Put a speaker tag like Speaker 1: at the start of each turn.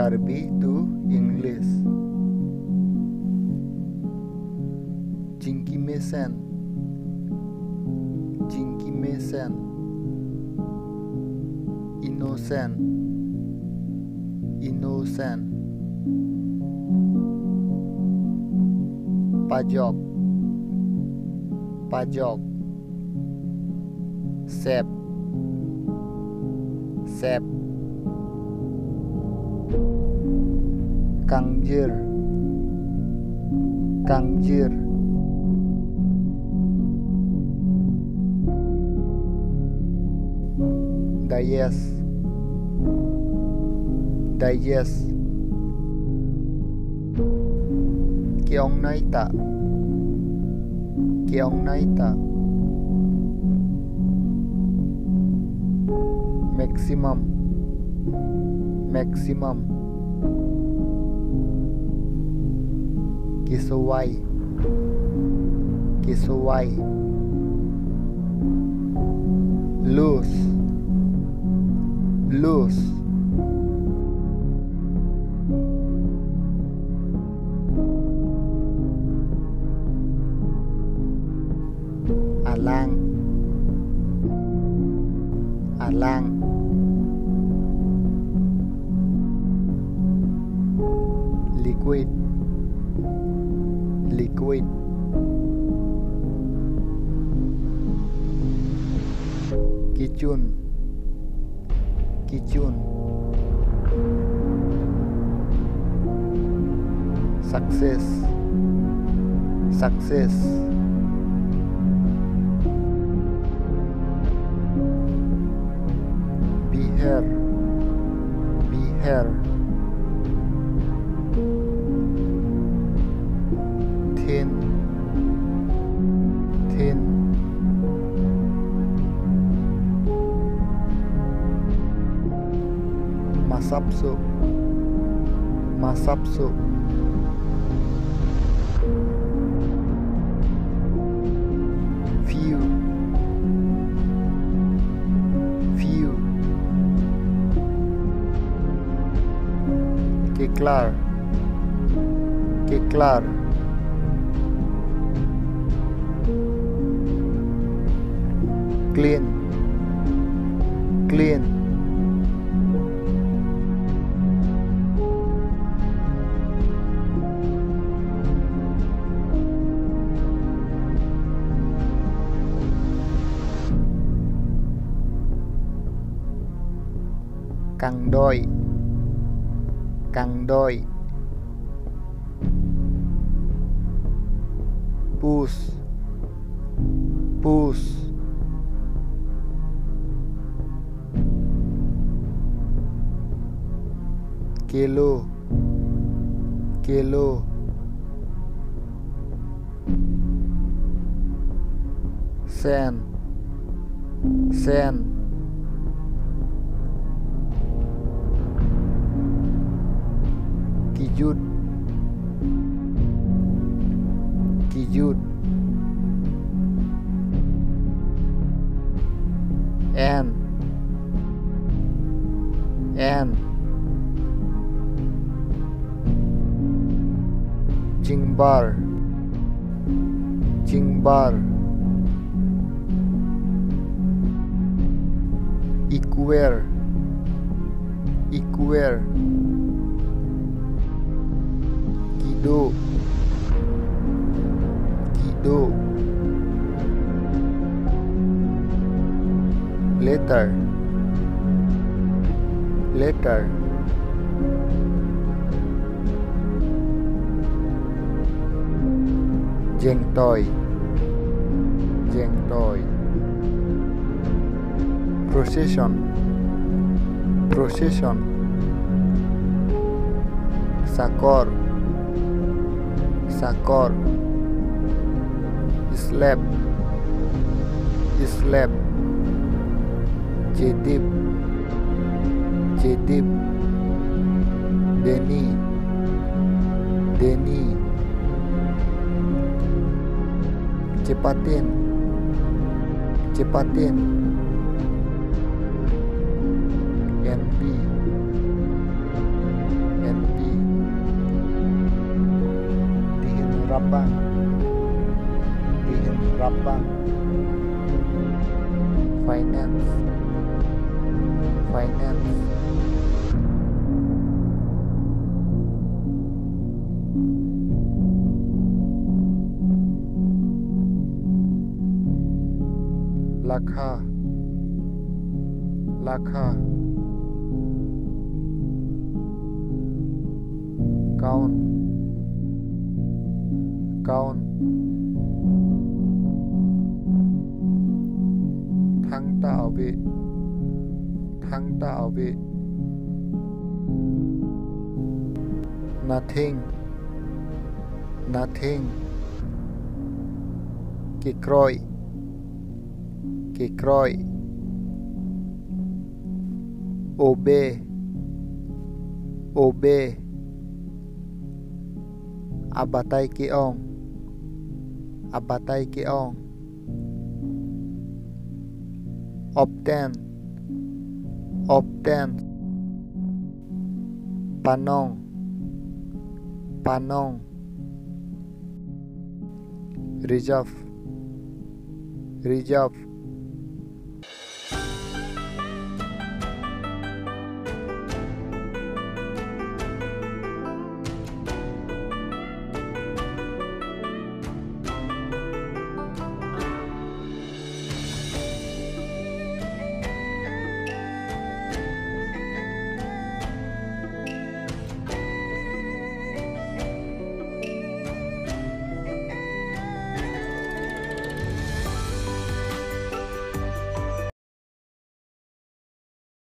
Speaker 1: Karbi to English. Jinky Mason. Innocent. Innocent. Pajok. Pajok. Sep. Sep. Kangjir. Kangjir. Dayes. Dayes. Keong Naita. Keong Naita. Maximum. Maximum. Kesowai. Kesowai. Luz. Luz. Alán. Alán. liquid Liquid. Kicun. Kicun. Success. Success. Be here. Masapso. Masapso. Few. Few. Que clar. Clean. Clean. Căng đôi. Căng đôi. Push. Push. Kilo. Kilo. Sen. Sen. Kijut. Kijut. N. N. Jingbar. Jingbar. Equer. Equer. Kido. Kido. Letter. Letter. Jeng toy. Jeng toy. Procession. Procession. Sakor. Sakor. Slap. Slap. Jedib. Jedib. Denny. Denny. Cepatin. Cepatin. ับบ้างดีจรับบ้างไฟแนนซ์ไฟแนนซ์ราคา ราคาเก้า kauen. Tang dao bi. Tang dao bi. Nothing. Nothing. Kikroi. Kikroi. Obey. Obey. Abatay kiong. Abatay Keong Obten. Obten. Panong. Panong. Reserve. Reserve.